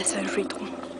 Passage Vitron.